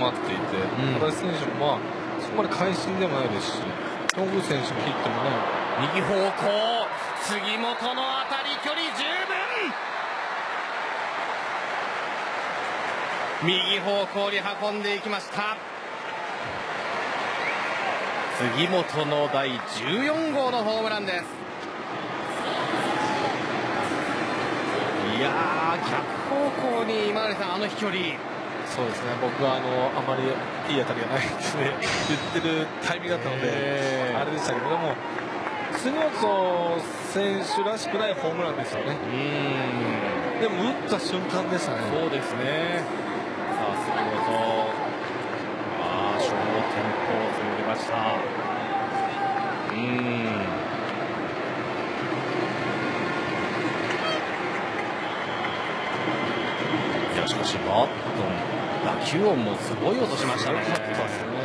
詰まっていて、選手もまあそこまで会心でもないですし東宮選手のヒットもね右方向杉本の当たり距離十分。右方向に運んでいきました。杉本の第14号のホームランです。いやー逆方向に今成さんあの飛距離そうですね僕はあのあまりいい当たりがないですね 言ってるタイミングだったので、へーあれでしたけどでも杉本選手らしくないホームランですよねうんでも打った瞬間でしたねそうですね。さあ、杉本。ああ、勝負テンポをました。うーん。しかし、バットン、打球音もすごい音しましたね。